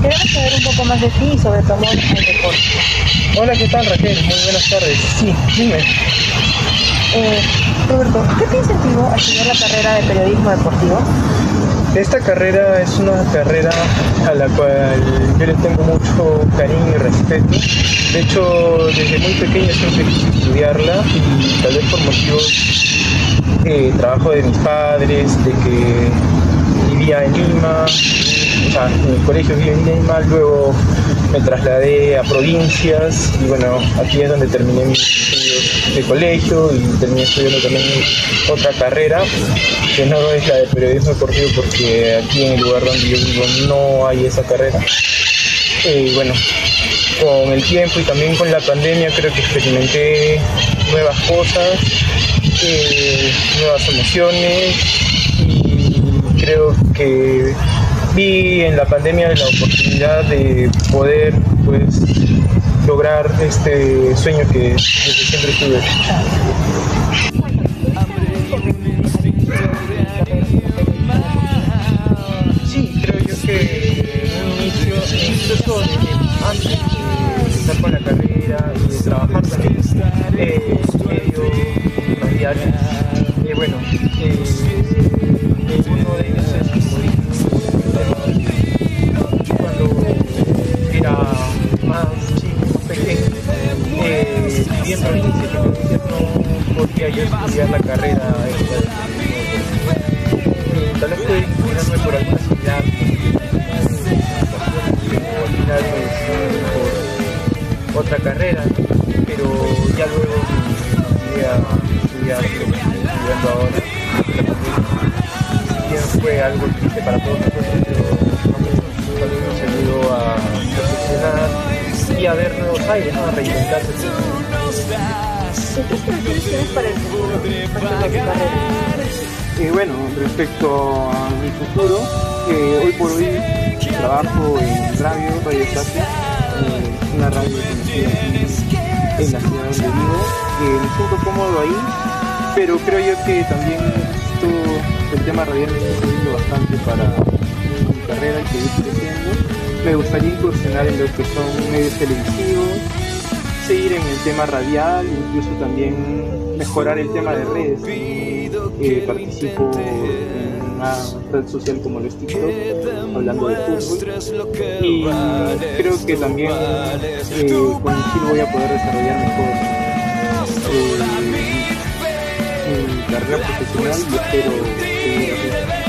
queremos saber un poco más de ti y sobre tu amor al deporte. Hola, ¿qué tal Raquel? Muy buenas tardes. Sí, dime. Eh, Roberto, ¿qué te incentivó a estudiar la carrera de periodismo deportivo? Esta carrera es una carrera a la cual yo le tengo mucho cariño y respeto. De hecho, desde muy pequeño siempre quise estudiarla y tal vez por motivos de trabajo de mis padres, de que vivía en Lima, en el colegio vivía en Lima, luego me trasladé a provincias y bueno, aquí es donde terminé mis estudios de colegio y terminé estudiando también otra carrera que no es la de periodismo deportivo porque aquí en el lugar donde yo vivo no hay esa carrera. Y bueno, con el tiempo y también con la pandemia creo que experimenté nuevas cosas, eh, nuevas emociones y creo que vi en la pandemia la oportunidad de poder pues lograr este sueño que desde siempre tuve. Sí, creo yo que inicio, incluso antes de estar con la carrera y de trabajar también eh, medio radial, eh, bueno, eh, uno de ellos en provincia, en provincia no podía yo estudiar la carrera de tal vez puede inclinarme por alguna al final por otra carrera, pero ya luego me a estudiar lo que estoy estudiando ahora. Bien fue algo triste para todos nosotros, pero también nos ayudó a reflexionar y a ver nuevos aires, ¿no? a reinventarse. ¿Qué expectativas tienes para el futuro? Eh, bueno, respecto a mi futuro, eh, hoy por hoy trabajo en radio, Radio Clase, eh, una radio conocida aquí en la ciudad donde vivo. Eh, me siento cómodo ahí, pero creo yo que también todo el tema radial me está sirviendo bastante para carrera y seguir creciendo. Me gustaría incursionar en lo que son medios televisivos, seguir en el tema radial, incluso también mejorar el tema de redes. Eh, participo en una red social como los TikTok, hablando de fútbol. Y creo que también eh, con el estilo voy a poder desarrollar mejor eh, mi carrera profesional y espero.